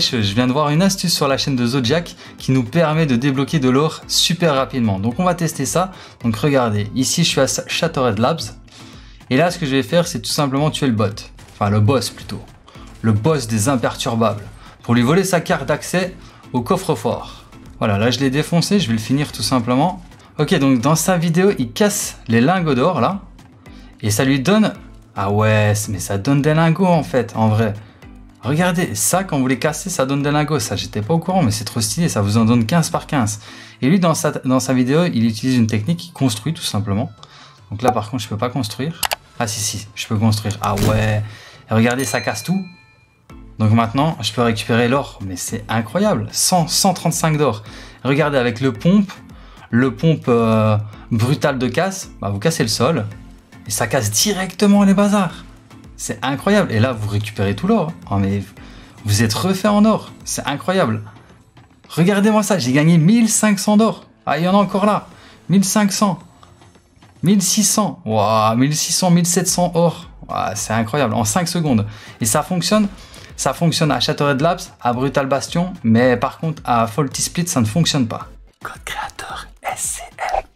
je, viens de voir une astuce sur la chaîne de Zodiac qui nous permet de débloquer de l'or super rapidement. Donc on va tester ça. Donc regardez, ici je suis à Shattered Labs. Et là, ce que je vais faire, c'est tout simplement tuer le bot. Enfin, le boss plutôt. Le boss des imperturbables. Pour lui voler sa carte d'accès au coffre-fort. Voilà, là je l'ai défoncé, je vais le finir tout simplement. Ok, donc dans sa vidéo, il casse les lingots d'or là. Et ça lui donne... Ah ouais, mais ça donne des lingots en fait, en vrai. Regardez, ça quand vous les cassez, ça donne des lingots. Ça, j'étais pas au courant, mais c'est trop stylé, ça vous en donne 15 par 15. Et lui, dans sa, vidéo, il utilise une technique qui construit tout simplement. Donc là, par contre, je peux pas construire. Ah si, si, je peux construire. Ah ouais. regardez, ça casse tout. Donc maintenant, je peux récupérer l'or. Mais c'est incroyable. 100, 135 d'or. Regardez, avec le pompe, le pompe euh, brutal de casse, bah, vous cassez le sol. Et ça casse directement les bazars. C'est incroyable. Et là, vous récupérez tout l'or. Oh, mais vous êtes refait en or. C'est incroyable. Regardez-moi ça. J'ai gagné 1500 d'or. Ah, il y en a encore là. 1500. 1600. Waouh, 1600, 1700 or. c'est incroyable. En 5 secondes. Et ça fonctionne. Ça fonctionne à Shattered Labs, à Brutal Bastion. Mais par contre, à Faulty Split, ça ne fonctionne pas. Code créateur SCL.